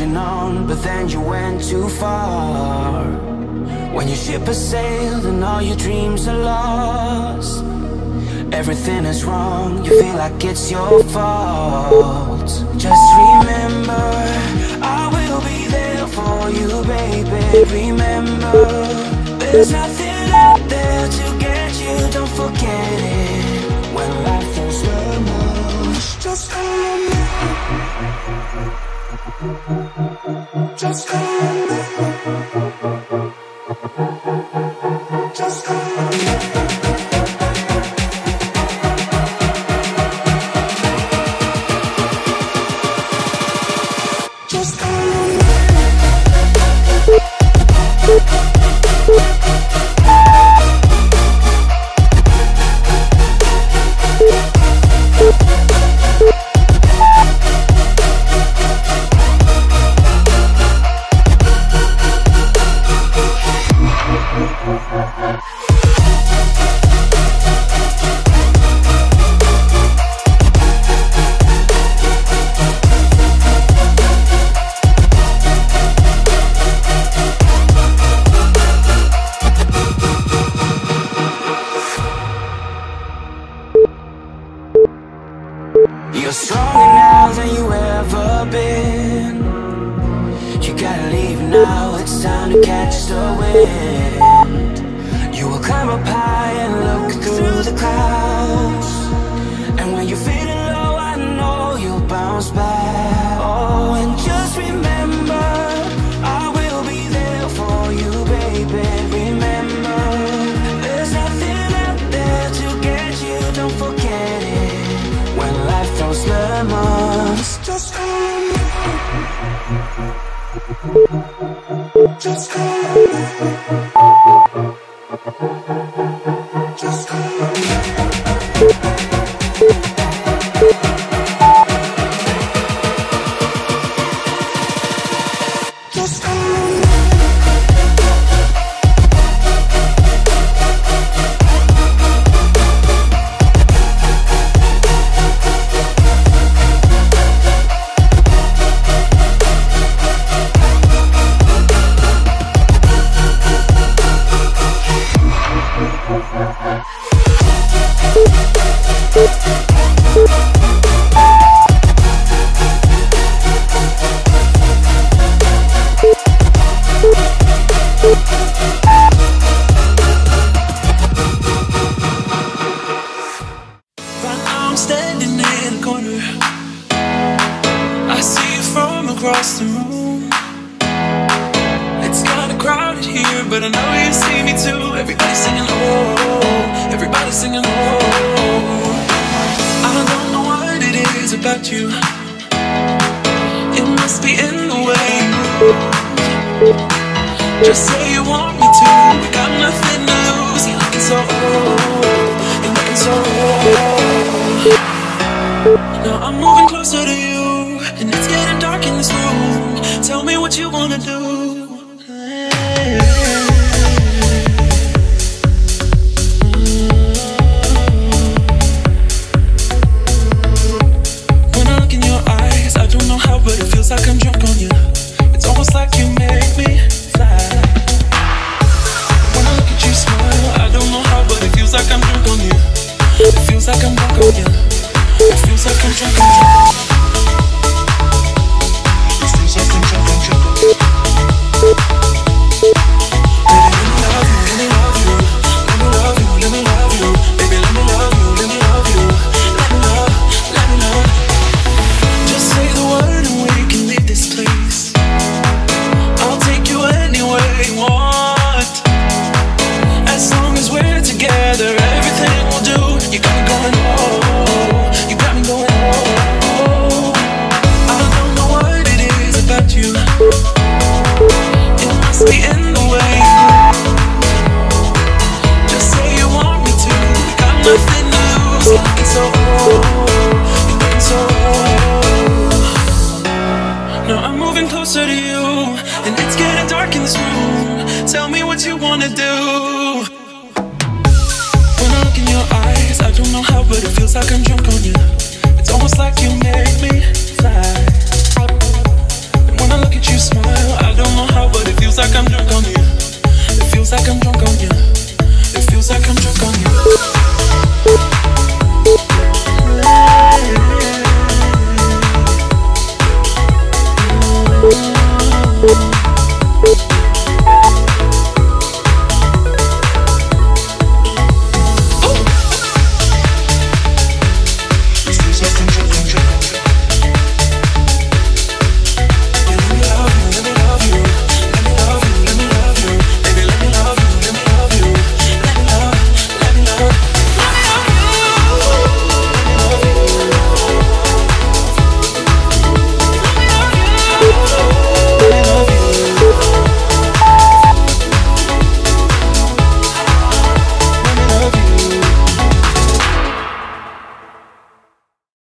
on, but then you went too far. When your ship has sailed and all your dreams are lost, everything is wrong. You feel like it's your fault. Just remember, I will be there for you, baby. Remember, there's nothing out there to get you. Don't forget it. When life throws lemons, just call me. Just call. You're stronger now than you ever been. You gotta leave now, it's time to catch the wind. You will climb up high and look through the clouds. And when you're feeling low, I know you'll bounce back. Just call. Just call. Just call everybody singing oh. I don't know what it is about you It must be in the way Just say you want me to We got nothing to lose You're looking so old You're looking so old Now I'm moving closer to you, and it's getting dark in this room. Tell me what you wanna do. What you wanna do. When I look in your eyes, I don't know how, but it feels like I'm drunk on you. It's almost like you make me fly. And when I look at you smile, I don't know how, but. It feels like I'm drunk on you. It feels like I'm drunk on you.